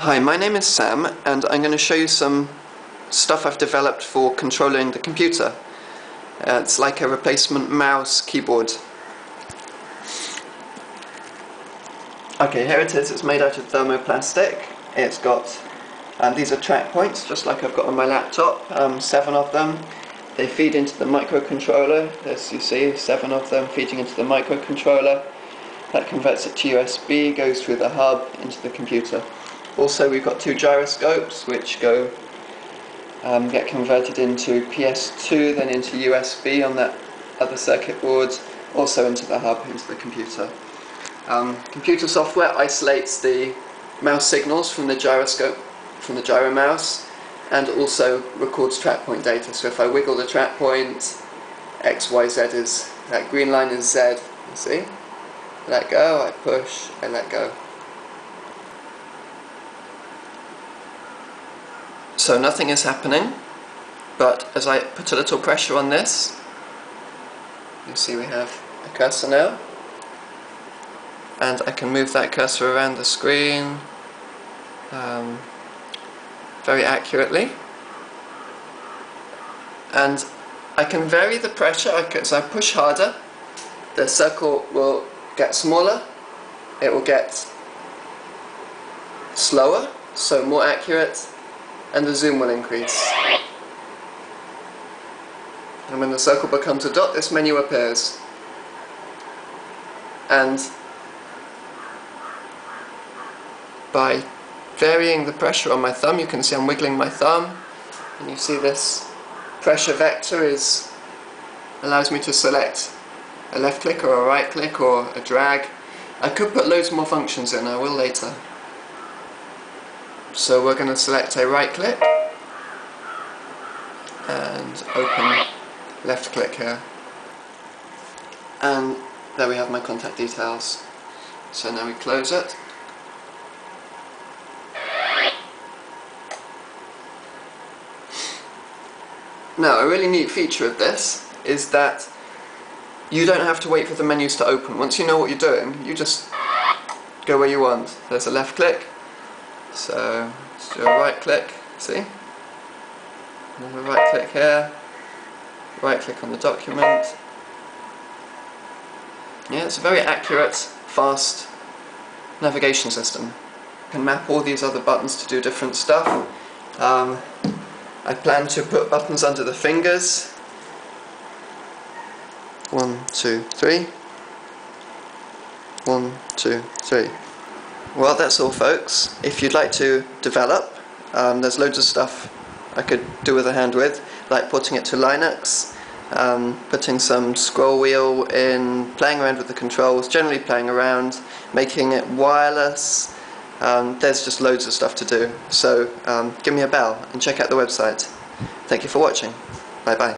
Hi, my name is Sam and I'm going to show you some stuff I've developed for controlling the computer. Uh, it's like a replacement mouse keyboard. Okay, here it is. It's made out of thermoplastic. It's got, um, these are track points, just like I've got on my laptop, um, seven of them. They feed into the microcontroller, as you see, seven of them feeding into the microcontroller. That converts it to USB, goes through the hub into the computer. Also, we've got two gyroscopes which go um, get converted into PS2, then into USB on that other circuit board, also into the hub, into the computer. Um, computer software isolates the mouse signals from the gyroscope, from the gyro mouse, and also records track point data. So if I wiggle the track point, X, Y, Z is, that green line is Z, you see? Let go, I push, I let go. So nothing is happening, but as I put a little pressure on this, you see we have a cursor now, and I can move that cursor around the screen um, very accurately, and I can vary the pressure, I can, so I push harder, the circle will get smaller, it will get slower, so more accurate, and the zoom will increase. And when the circle becomes a dot, this menu appears. And by varying the pressure on my thumb, you can see I'm wiggling my thumb, and you see this pressure vector is allows me to select a left click or a right click or a drag. I could put loads more functions in, I will later. So we're going to select a right click and open left click here. And there we have my contact details. So now we close it. Now a really neat feature of this is that you don't have to wait for the menus to open. Once you know what you're doing, you just go where you want. There's a left click, so let's do a right click, see? Another right click here, right click on the document. Yeah, it's a very accurate, fast navigation system. You can map all these other buttons to do different stuff. Um, I plan to put buttons under the fingers. One, two, three. One, two, three. Well, that's all folks. If you'd like to develop, um, there's loads of stuff I could do with a hand with, like putting it to Linux, um, putting some scroll wheel in, playing around with the controls, generally playing around, making it wireless. Um, there's just loads of stuff to do. So um, give me a bell and check out the website. Thank you for watching. Bye bye.